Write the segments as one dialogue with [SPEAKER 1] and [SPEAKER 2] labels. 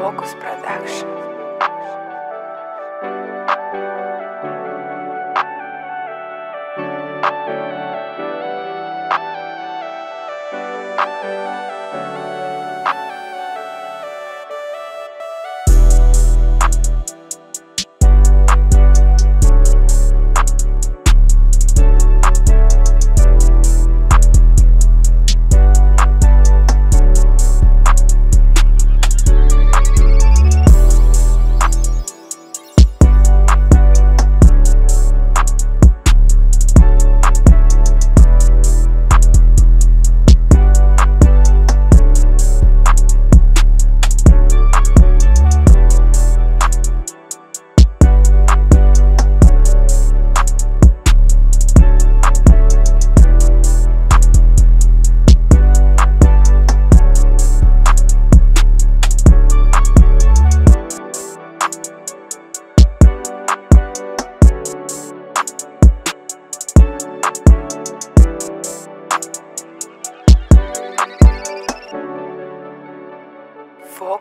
[SPEAKER 1] Focus Production.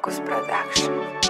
[SPEAKER 1] Focus Production.